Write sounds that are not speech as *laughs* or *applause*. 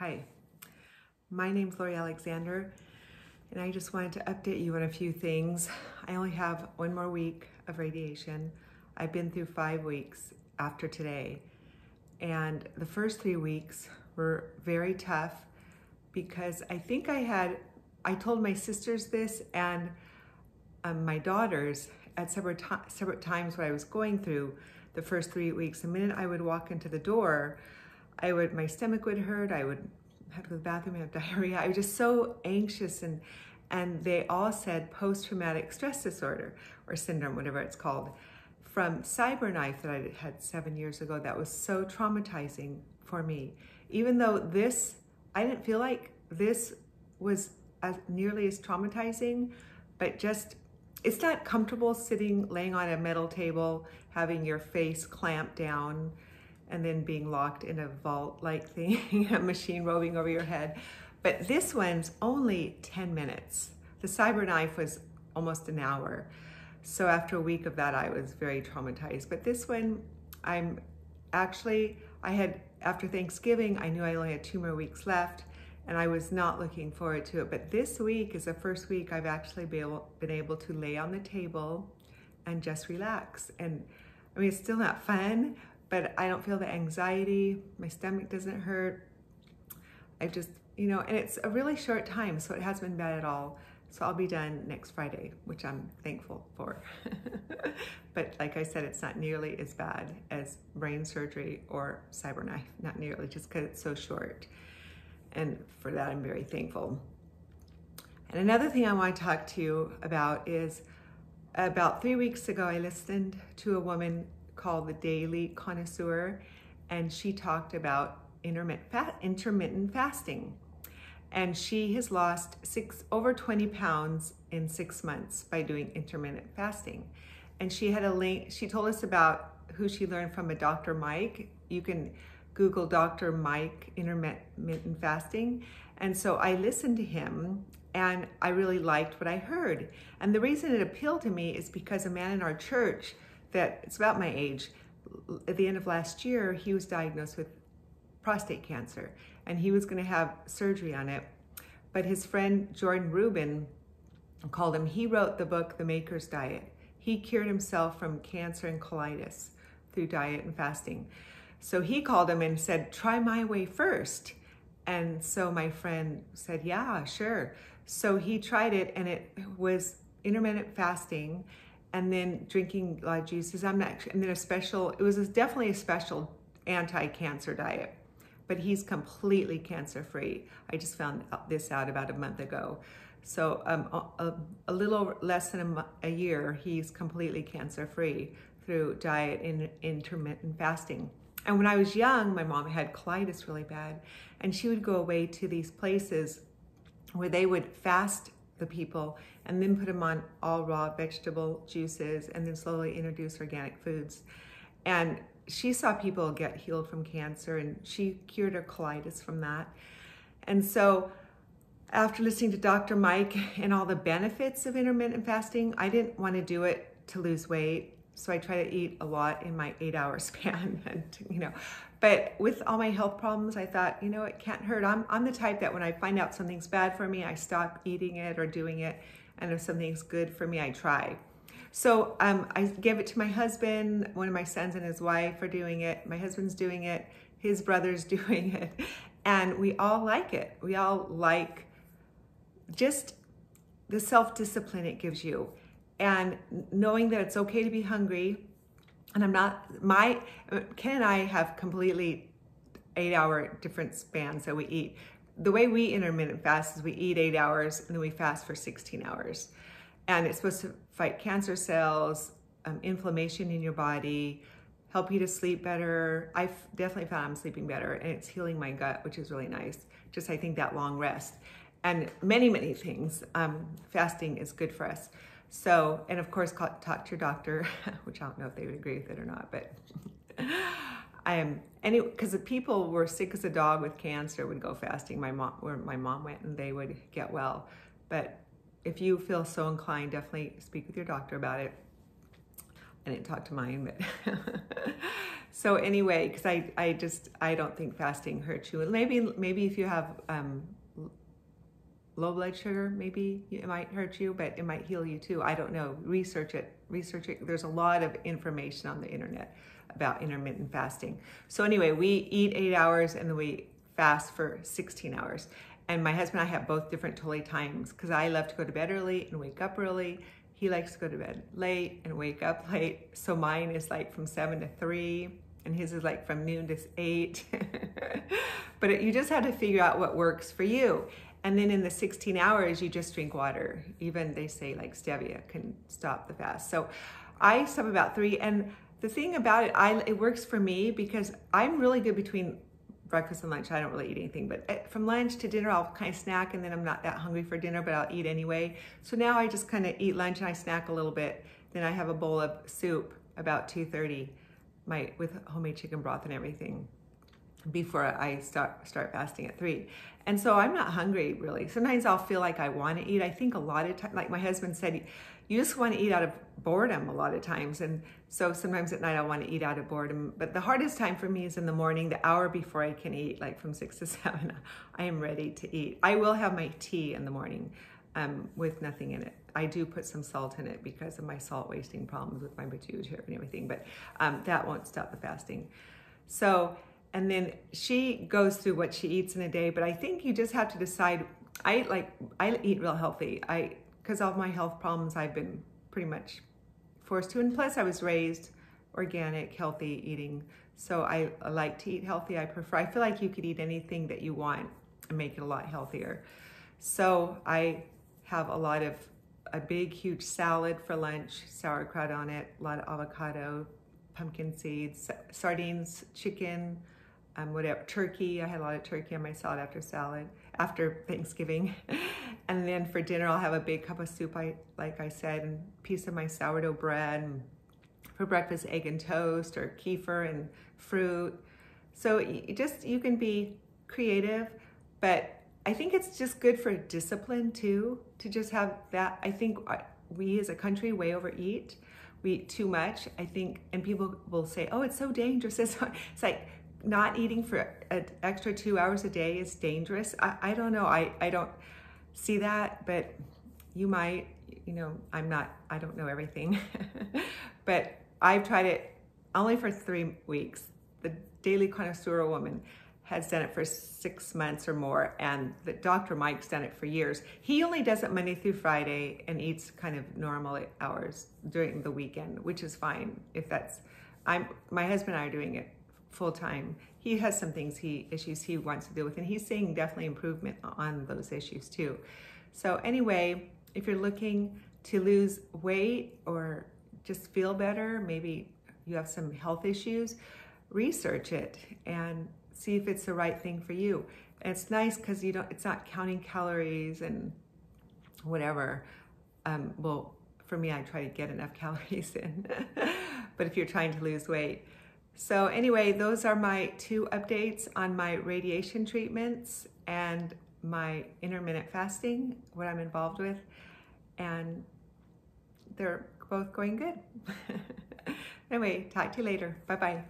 Hi, my name's Lori Alexander, and I just wanted to update you on a few things. I only have one more week of radiation. I've been through five weeks after today, and the first three weeks were very tough because I think I had, I told my sisters this and um, my daughters at several, several times what I was going through the first three weeks. The minute I would walk into the door, I would, my stomach would hurt. I would have to go to the bathroom, I have diarrhea. I was just so anxious and, and they all said post-traumatic stress disorder or syndrome, whatever it's called, from CyberKnife that I had seven years ago. That was so traumatizing for me. Even though this, I didn't feel like this was as nearly as traumatizing, but just it's not comfortable sitting, laying on a metal table, having your face clamped down, and then being locked in a vault-like thing, *laughs* a machine roving over your head. But this one's only 10 minutes. The cyber knife was almost an hour. So after a week of that, I was very traumatized. But this one, I'm actually, I had, after Thanksgiving, I knew I only had two more weeks left and I was not looking forward to it. But this week is the first week I've actually been able, been able to lay on the table and just relax. And I mean, it's still not fun, but I don't feel the anxiety. My stomach doesn't hurt. I just, you know, and it's a really short time, so it hasn't been bad at all. So I'll be done next Friday, which I'm thankful for. *laughs* but like I said, it's not nearly as bad as brain surgery or CyberKnife, not nearly, just because it's so short. And for that, I'm very thankful. And another thing I want to talk to you about is about three weeks ago, I listened to a woman called The Daily Connoisseur, and she talked about intermittent fasting. And she has lost six over 20 pounds in six months by doing intermittent fasting. And she had a link, she told us about who she learned from a Dr. Mike. You can Google Dr. Mike intermittent fasting. And so I listened to him and I really liked what I heard. And the reason it appealed to me is because a man in our church that it's about my age, at the end of last year, he was diagnosed with prostate cancer and he was going to have surgery on it. But his friend Jordan Rubin called him, he wrote the book, The Maker's Diet. He cured himself from cancer and colitis through diet and fasting. So he called him and said, try my way first. And so my friend said, yeah, sure. So he tried it and it was intermittent fasting and then drinking of juices. I'm not, and then a special, it was definitely a special anti-cancer diet, but he's completely cancer-free. I just found this out about a month ago. So um, a, a, little less than a, a year, he's completely cancer-free through diet and intermittent fasting. And when I was young, my mom had colitis really bad, and she would go away to these places where they would fast the people and then put them on all raw vegetable juices and then slowly introduce organic foods. And she saw people get healed from cancer and she cured her colitis from that. And so after listening to Dr. Mike and all the benefits of intermittent fasting, I didn't want to do it to lose weight. So I try to eat a lot in my eight hour *laughs* span and, you know, but with all my health problems, I thought, you know, it can't hurt. I'm, I'm the type that when I find out something's bad for me, I stop eating it or doing it. And if something's good for me, I try. So um, I gave it to my husband. One of my sons and his wife are doing it. My husband's doing it. His brother's *laughs* doing it. And we all like it. We all like just the self-discipline it gives you. And knowing that it's okay to be hungry. And I'm not, my, Ken and I have completely eight hour different spans that we eat the way we intermittent fast is we eat eight hours and then we fast for 16 hours. And it's supposed to fight cancer cells, um, inflammation in your body, help you to sleep better. I've definitely found I'm sleeping better and it's healing my gut, which is really nice. Just I think that long rest and many, many things. Um, fasting is good for us. So, and of course, talk to your doctor, *laughs* which I don't know if they would agree with it or not, but *laughs* I am any because the people were sick as a dog with cancer would go fasting. My mom, where my mom went, and they would get well. But if you feel so inclined, definitely speak with your doctor about it. I didn't talk to mine, but *laughs* so anyway, because I, I just I don't think fasting hurts you. And Maybe maybe if you have um, low blood sugar, maybe it might hurt you, but it might heal you too. I don't know. Research it. Research it. There's a lot of information on the internet about intermittent fasting. So anyway, we eat eight hours and then we fast for 16 hours. And my husband and I have both different totally times because I love to go to bed early and wake up early. He likes to go to bed late and wake up late. So mine is like from seven to three and his is like from noon to eight. *laughs* but it, you just have to figure out what works for you. And then in the 16 hours, you just drink water. Even they say like stevia can stop the fast. So I stop about three. And the thing about it, I it works for me because I'm really good between breakfast and lunch. I don't really eat anything, but eh, from lunch to dinner, I'll kind of snack and then I'm not that hungry for dinner, but I'll eat anyway. So now I just kind of eat lunch and I snack a little bit. Then I have a bowl of soup about 2.30 my, with homemade chicken broth and everything before I start start fasting at three. And so I'm not hungry really. Sometimes I'll feel like I want to eat. I think a lot of times, like my husband said, you just want to eat out of boredom a lot of times. And so sometimes at night I want to eat out of boredom. But the hardest time for me is in the morning, the hour before I can eat, like from six to *laughs* seven, I am ready to eat. I will have my tea in the morning um, with nothing in it. I do put some salt in it because of my salt wasting problems with my pituitary and everything, but um, that won't stop the fasting. So and then she goes through what she eats in a day but i think you just have to decide i eat like i eat real healthy. I because of my health problems i've been pretty much forced to and plus i was raised organic healthy eating so I, I like to eat healthy. I prefer i feel like you could eat anything that you want and make it a lot healthier. So i have a lot of a big huge salad for lunch sauerkraut on it a lot of avocado pumpkin seeds sardines chicken um, whatever turkey. I had a lot of turkey on my salad after salad after Thanksgiving, *laughs* and then for dinner I'll have a big cup of soup. I like I said, and piece of my sourdough bread. And for breakfast, egg and toast or kefir and fruit. So you just you can be creative, but I think it's just good for discipline too to just have that. I think uh, we as a country way overeat. We eat too much. I think, and people will say, "Oh, it's so dangerous." It's, *laughs* it's like not eating for an extra two hours a day is dangerous. I, I don't know. I, I don't see that, but you might, you know, I'm not, I don't know everything. *laughs* but I've tried it only for three weeks. The Daily Connoisseur woman has done it for six months or more, and the Dr. Mike's done it for years. He only does it Monday through Friday and eats kind of normal hours during the weekend, which is fine if that's. I'm my husband and I are doing it full time. He has some things he issues he wants to deal with, and he's seeing definitely improvement on those issues too. So anyway, if you're looking to lose weight or just feel better, maybe you have some health issues, research it and see if it's the right thing for you. And it's nice because you don't it's not counting calories and whatever. Um, well, for me, I try to get enough *laughs* calories in. but if you're trying to lose weight, so anyway, those are my two updates on my radiation treatments and my intermittent fasting, what I'm involved with. And they're both going good. *laughs* anyway, talk to you later. Bye-bye.